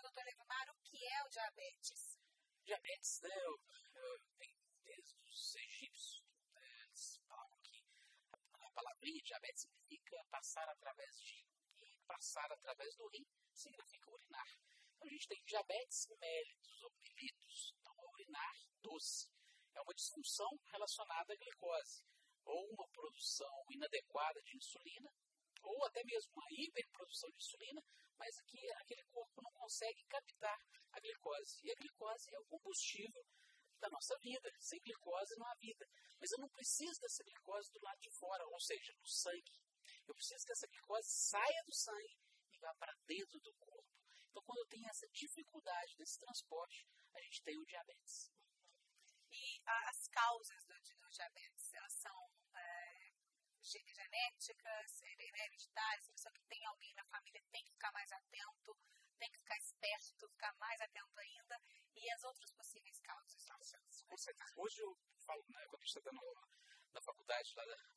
doutor Evmar, o que é o diabetes? Diabetes, né, vem desde os egípcios, né, eles falavam que a, palavrinha diabetes significa passar através de, e passar através do rim significa urinar. Então a gente tem diabetes mellitus ou mellitus, então urinar doce. É uma disfunção relacionada à glicose, ou uma produção inadequada de insulina, ou até mesmo uma hiperprodução de insulina, mas aqui aquele corpo não consegue captar a glicose. E a glicose é o combustível da nossa vida. Sem glicose não há vida. Mas eu não preciso dessa glicose do lado de fora, ou seja, no sangue. Eu preciso que essa glicose saia do sangue e vá para dentro do corpo. Então, quando eu tenho essa dificuldade desse transporte, a gente tem o diabetes. E as causas do, do diabetes, elas são genéticas, hereditárias, pessoa que tem alguém na família tem que ficar mais atento, tem que ficar esperto, ficar mais atento ainda, e as outras possíveis causas. Com certeza. Hoje eu falo, né, quando a gente está na faculdade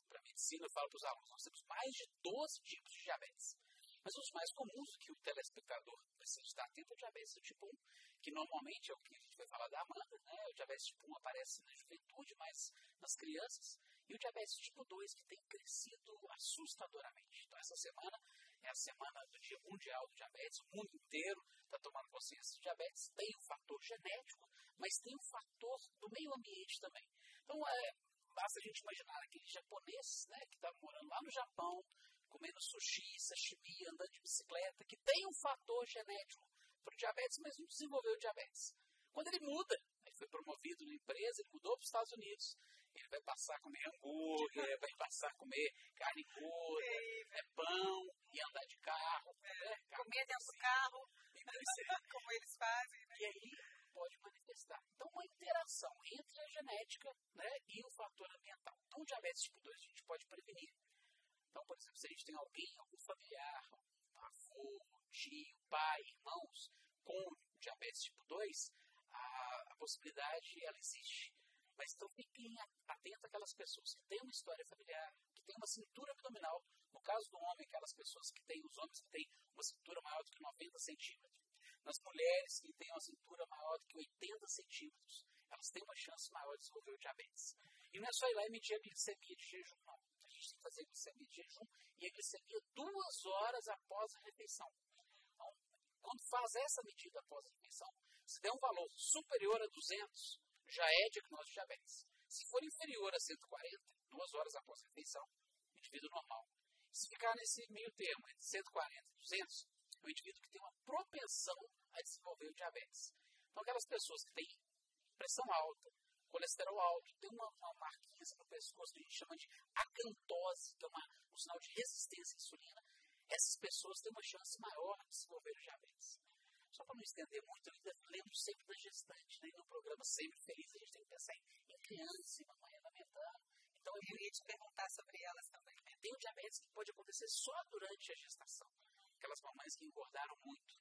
para medicina, eu falo para os alunos, nós temos mais de 12 tipos de diabetes. Mas os mais comuns que o telespectador precisa estar atento é o diabetes tipo 1, que normalmente é o que a gente vai falar da Amanda, né? O diabetes tipo 1 aparece na juventude, mas nas crianças. E o diabetes tipo 2, que tem crescido assustadoramente. Então, essa semana é a semana do Dia Mundial do Diabetes, o mundo inteiro está tomando consciência do diabetes. Tem o fator genético, mas tem o fator do meio ambiente também. Então, é, basta a gente imaginar aquele japonês né, que está morando lá no Japão, comendo sushi, sashimi, andando de bicicleta, que tem um fator genético para o diabetes, mas não desenvolveu diabetes. Quando ele muda, ele foi promovido na empresa, ele mudou para os Estados Unidos, ele vai passar a comer hambúrguer, vai passar a comer carne gorda, é, pão e andar de carro. É, né? comer dentro do carro, como eles fazem. Né? E aí pode manifestar. Então, uma interação entre a genética né, e o fator ambiental. Então, o diabetes tipo 2 a gente pode prevenir então, por exemplo, se a gente tem alguém, algum familiar, avô, tio, pai, irmãos, com diabetes tipo 2, a, a possibilidade ela existe. Mas então fiquem atentos àquelas pessoas que têm uma história familiar, que têm uma cintura abdominal. No caso do homem, aquelas pessoas que têm, os homens que têm uma cintura maior do que 90 centímetros. Nas mulheres que têm uma cintura maior do que 80 centímetros, elas têm uma chance maior de desenvolver o diabetes. E não é só ir lá e medir a glicemia de jejum, não gente tem que fazer glicemia de jejum e a glicemia duas horas após a refeição. Então, quando faz essa medida após a refeição, se der um valor superior a 200, já é diagnóstico de diabetes. Se for inferior a 140, duas horas após a refeição, indivíduo normal. Se ficar nesse meio termo, entre 140 e 200, é um indivíduo que tem uma propensão a desenvolver o diabetes. Então, aquelas pessoas que têm pressão alta, colesterol alto, tem uma, uma marquinha no pescoço que a gente chama de acantose, que é uma, um sinal de resistência à insulina, essas pessoas têm uma chance maior de desenvolver diabetes. Só para não estender muito, eu ainda lembro sempre da gestante, né? E no programa Sempre Feliz a gente tem que pensar em, criança, em mamãe amamentando. Então, eu ia te perguntar sobre elas também. Né? Tem o diabetes que pode acontecer só durante a gestação. Aquelas mamães que engordaram muito.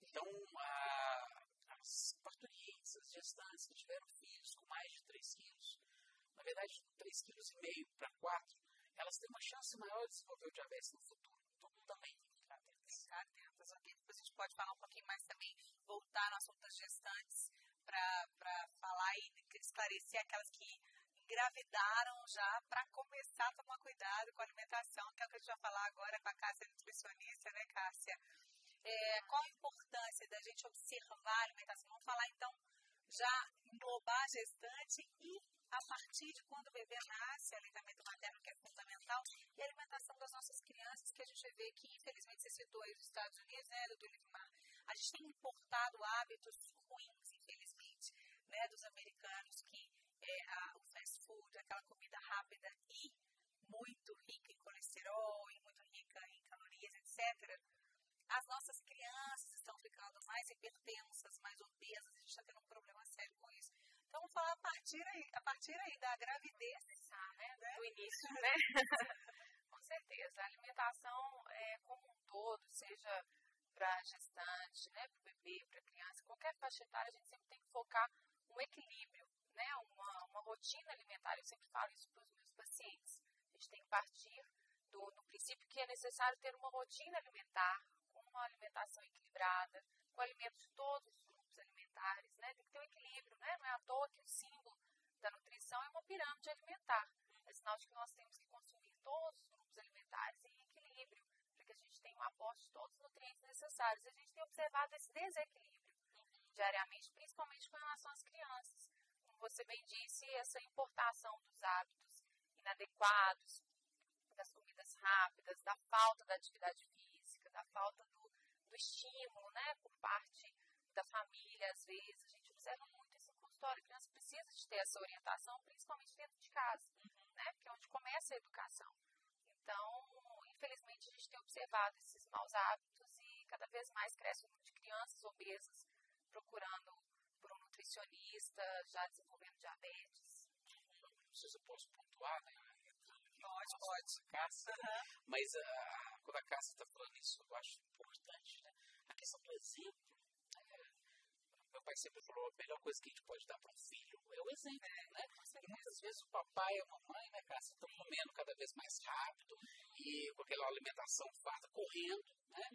Então, a, as parturientes, as gestantes que tiveram filhos com mais de 3 quilos, na verdade, 3,5 kg para 4, elas têm uma chance maior de desenvolver o diabetes no futuro. Então, também tem que ficar atentas. Ficar atentas, ok. Depois a gente pode falar um pouquinho mais também, voltar no assunto das gestantes, para falar e esclarecer aquelas que engravidaram já para começar a tomar cuidado com a alimentação, que é o que a gente vai falar agora com a Cássia nutricionista, né, Cássia? É, qual a importância da gente observar a alimentação. Vamos falar então já englobar a gestante e a partir de quando o bebê nasce, aleitamento materno que é fundamental, e a alimentação das nossas crianças, que a gente vê que infelizmente você citou aí os Estados Unidos, né, doutor Livmar? A gente tem importado hábitos ruins, infelizmente, né, dos americanos, que é a, o fast food, aquela comida rápida e muito rica em colesterol, e muito rica em calorias, etc as nossas crianças estão ficando mais hipertensas, mais obesas, a gente está tendo um problema sério com isso. Então, vamos falar a partir aí, a partir aí da gravidez. Né? né? Do início, né? com certeza. A alimentação é, como um todo, seja para gestante, né, para o bebê, para a criança, qualquer faixa etária, a gente sempre tem que focar um equilíbrio, né, uma, uma rotina alimentar. Eu sempre falo isso para os meus pacientes. A gente tem que partir do, do princípio que é necessário ter uma rotina alimentar uma alimentação equilibrada, com alimentos de todos os grupos alimentares, né? Tem que ter um equilíbrio, né? Não é à toa que o símbolo da nutrição é uma pirâmide alimentar. É sinal de que nós temos que consumir todos os grupos alimentares em equilíbrio, para que a gente tenha um aporte de todos os nutrientes necessários. A gente tem observado esse desequilíbrio diariamente, principalmente com relação às crianças. Como você bem disse, essa importação dos hábitos inadequados, das comidas rápidas, da falta da atividade física, da falta do, do estímulo, né, por parte da família, às vezes, a gente observa muito isso em consultório. A criança precisa de ter essa orientação, principalmente dentro de casa, uhum. né, porque é onde começa a educação. Então, infelizmente, a gente tem observado esses maus hábitos e cada vez mais cresce o número de crianças obesas procurando por um nutricionista, já desenvolvendo diabetes. Não sei se eu posso pontuar, né? Pode, pode. Mas uh, quando a Caça está falando isso, eu acho importante, né? A questão do exemplo. Né? Meu pai sempre falou a melhor coisa que a gente pode dar para um filho é o exemplo, é, né? E muitas vezes o papai e a mamãe, né, Caça, estão comendo cada vez mais rápido e com aquela alimentação farta, correndo, né?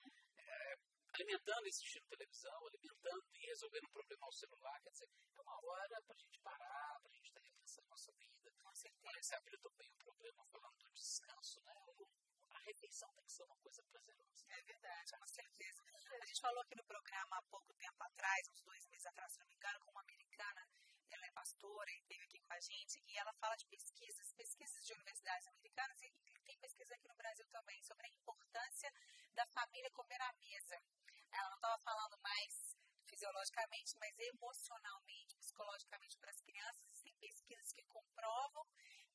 Alimentando esse estilo de televisão, alimentando e resolvendo um problema ao celular. Quer dizer, é uma hora para a gente parar, para a gente estar repensando a nossa vida. Com certeza. Você abriu também o problema falando do descanso, né? A refeição tem que ser uma coisa prazerosa. É verdade, com certeza. A gente falou aqui no programa há pouco tempo atrás, uns dois meses atrás, se não me engano, com uma americana ela é pastora e esteve aqui com a gente, e ela fala de pesquisas, pesquisas de universidades americanas, e tem pesquisa aqui no Brasil também sobre a importância da família comer à mesa. Ela não estava falando mais fisiologicamente, mas emocionalmente, psicologicamente para as crianças. Existem pesquisas que comprovam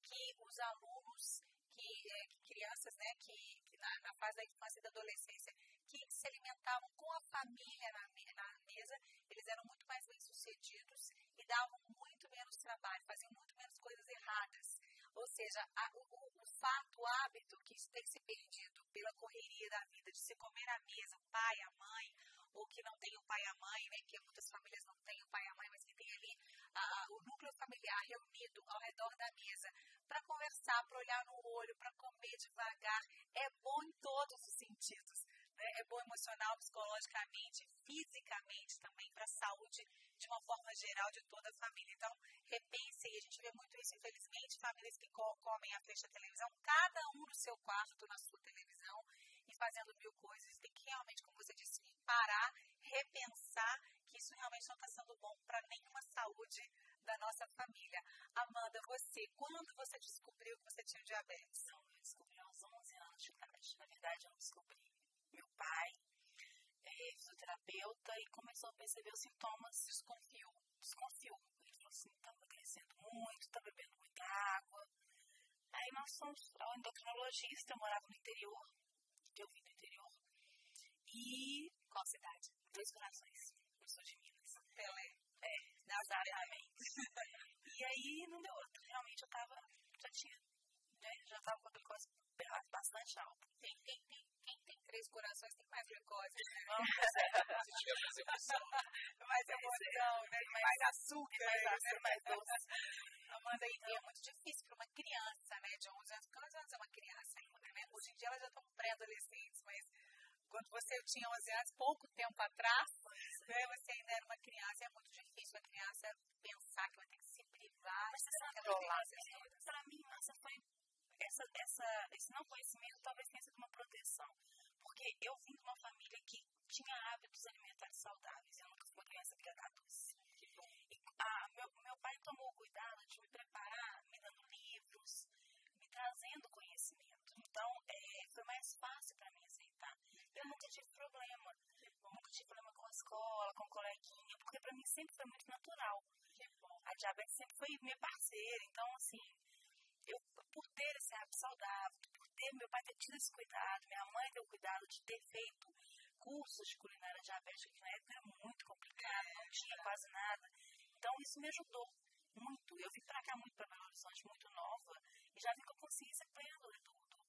que os alunos, que, é, que crianças, né, que, que na, na, fase da infância e da adolescência, que se alimentavam com a família na, eles eram muito mais bem-sucedidos e davam muito menos trabalho, faziam muito menos coisas erradas. Ou seja, a, o, o, fato, o hábito que tem se perdido pela correria da vida de se comer à mesa, o pai, a mãe, ou que não tem o pai e a mãe, né, que muitas famílias não têm o pai e a mãe, mas que tem ali o núcleo familiar reunido ao redor da mesa para conversar, para olhar no olho, para comer devagar, é bom em todos os sentidos. Né? É bom emocional, psicologicamente, fisicamente também, para a saúde de uma forma geral de toda a família. Então, repense, e a gente vê muito isso, infelizmente, famílias que comem à frente da televisão, cada um no seu quarto, na sua televisão, e fazendo mil coisas. Tem que realmente, como você disse, parar, repensar que isso realmente não está sendo bom para nenhuma saúde da nossa família. Amanda, você, quando você descobriu que você tinha diabetes? Eu descobri aos 11 anos de idade. Na verdade, eu não descobri. Meu pai é fisioterapeuta e começou a perceber os sintomas, desconfiou. Desconfiou. Ele falou assim, está emagrecendo muito, está bebendo muita água. Aí nós fomos ao endocrinologista, eu morava no interior, eu vim do interior. E qual cidade? Dois Corações, no sul de Minas. Pelé. É, exatamente. e aí não deu outro. Realmente eu tava, já tinha, né, já tava com a glicose bastante alta. Quem tem três corações tem mais glicose. Né? Se tiver mais emoção. mais emoção, né? Mais, mais açúcar, mais, né? açúcar, mais doce. Amanda, e é muito difícil para uma criança, né, de 11 anos, porque 11 anos é uma criança ainda, né? Hoje em dia elas já estão pré-adolescentes, mas quando você tinha 11 anos, pouco tempo atrás, né, você ainda era uma criança, é muito difícil a criança pensar que vai ter que se privar de se controlar. Para mim, essa foi essa, essa, esse não conhecimento talvez tenha sido uma proteção, porque eu vim de uma família que tinha hábitos alimentares saudáveis, eu nunca fui uma criança era doce. E, ah, meu, meu pai tomou cuidado de me preparar, me dando livros, me trazendo conhecimento. Então, é, foi mais fácil para mim aceitar. Eu nunca tive problema. Eu nunca tive problema com a escola, com o coleguinha, porque para mim sempre foi muito natural. A diabetes sempre foi minha parceira. Então, assim, eu, por ter esse hábito saudável, teve, meu pai ter tido esse cuidado, minha mãe ter o cuidado de ter feito cursos de culinária diabética, que na época era muito complicado, não tinha quase nada. Então isso me ajudou muito. Eu vim para cá muito para Belo Horizonte, muito nova, e já vim com a consciência plena do, do,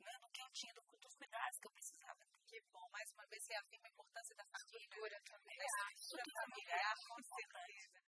né, do que eu tinha, do, dos cuidados que eu precisava ter. Que bom, mais uma vez reafirma a importância da família. Cultura né? também. Da estrutura familiar, com certeza.